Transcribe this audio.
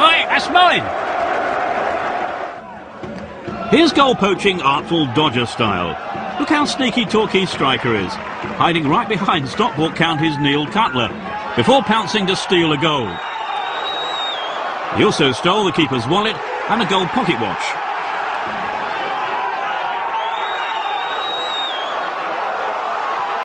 Oi, that's mine! Here's goal poaching artful Dodger style. Look how sneaky Torquay's striker is, hiding right behind Stockport County's Neil Cutler, before pouncing to steal a goal. He also stole the keeper's wallet and a gold pocket watch.